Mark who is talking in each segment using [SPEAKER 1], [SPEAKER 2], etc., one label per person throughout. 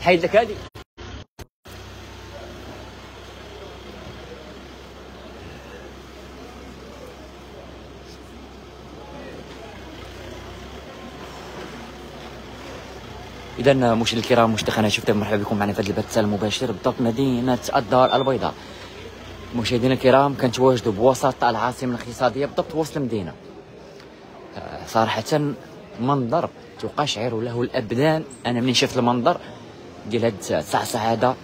[SPEAKER 1] حيد لك هذه اذا مشاهدينا الكرام مشتاقنا شفتكم مرحبا بكم معنا في هذا البث المباشر بالضبط مدينة الدار البيضاء. مشاهدينا الكرام كنتواجدوا بوسط العاصمة الاقتصادية بالضبط وسط المدينة. آه، صراحة منظر تقشعر له الأبدان. أنا منين شفت المنظر؟ ديال هاد الصعصع هذا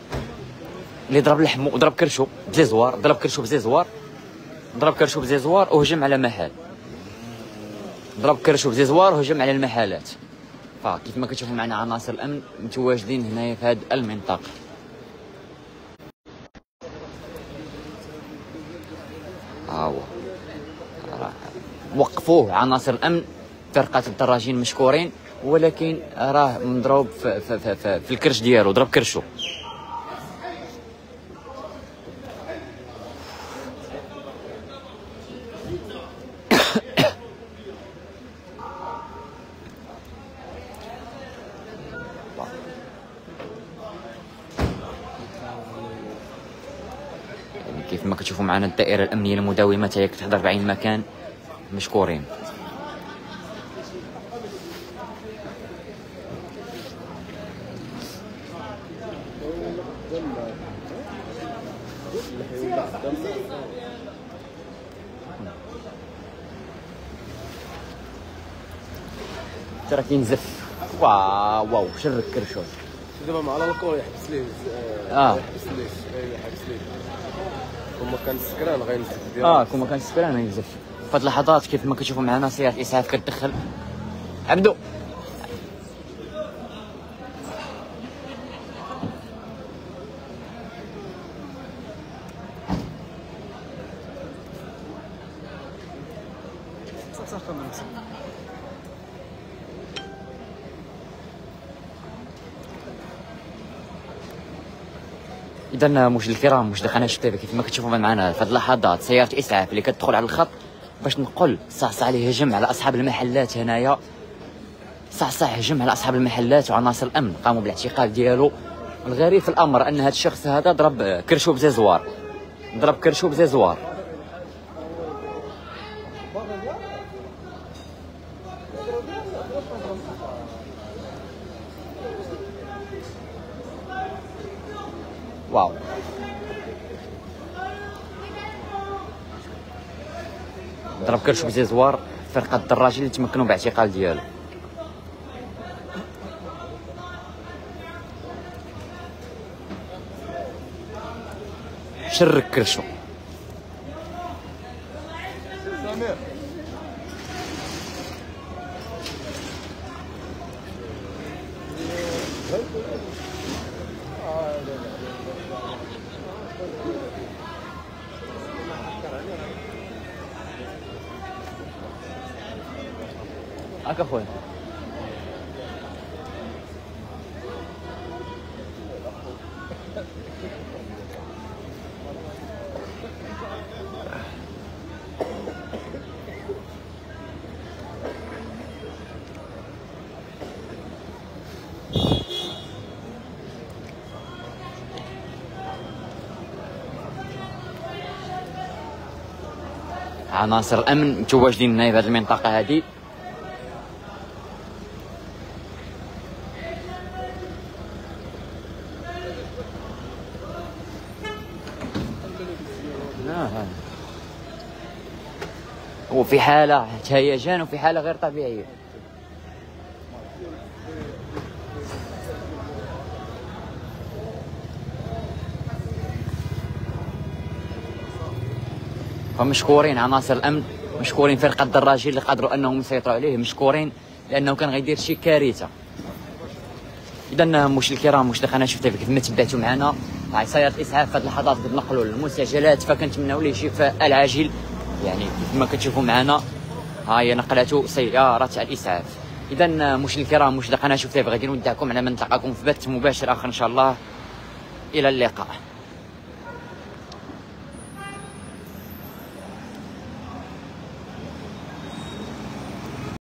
[SPEAKER 1] اللي ضرب لحمو وضرب كرشو بزيزوار. ضرب كرشو بزيزوار. ضرب كرشو بزيزوار وهجم على محل ضرب كرشو بزيزوار وهجم على المحلات فكيف ما كتشوفوا معنا عناصر الأمن متواجدين هنايا في هذه المنطقة. ها هو وقفوه. عناصر الأمن فرقة الدراجين مشكورين. ولكن راه مضروب في, في, في, في, في الكرش ديالو ضرب كرشو يعني كيف ما كتشوفوا معنا الدائرة الأمنية المداومة هي كتحضر في عين المكان مشكورين. ترى كينزف. واو واو شرك كرشوش
[SPEAKER 2] دابا مع الكول يحبس ليه
[SPEAKER 1] آه.
[SPEAKER 2] يحبس ليه يحبس ليه وما كان سكران ديال
[SPEAKER 1] آه كون ما كانش سكران ينزف في هاد اللحظات كيف ما كتشوفوا معنا سيارة الإسعاف كتدخل. عبدو. اذا مشاهدينا الكرام مشاهدي قناه شتيبه كيف ما كتشوفوا معنا. في هذه اللحظات سيارة إسعاف اللي كتدخل على الخط باش نقول صعصع عليه هجم على أصحاب المحلات هنايا. صعصع هجم على أصحاب المحلات وعناصر الأمن. قاموا بالاعتقال ديالو. الغريب في الأمر أن هذا الشخص هذا ضرب كرشو بزيزوار ضرب كرشو بزيزوار واو. ضرب كرشو بزيزوار فرقة الدراجين اللي تمكنوا باعتقال ديالو. شرك كرشو. اخويا عناصر الأمن متواجدين هنا في هذه المنطقة هذه. هو في حالة هيجان وفي حالة غير طبيعية. فمشكورين عناصر الأمن مشكورين فرقه الدراجين اللي قدروا أنهم يسيطروا عليه مشكورين لأنه كان غيدير شي كارثة. اذا مش الكرام مش قناه شفتها كيف ما تبعتوا معنا. هاي سياره الاسعاف في هذه اللحظات كنقلوا المسجلات فكنتمناو ليه شفاء العاجل. يعني كيف ما كتشوفوا معنا هاي نقلته سيارة الإسعاف. اذا مش الكرام مش قناه شفتها غادي نودعكم على من نلقاكم في بث مباشر آخر إن شاء الله. إلى اللقاء.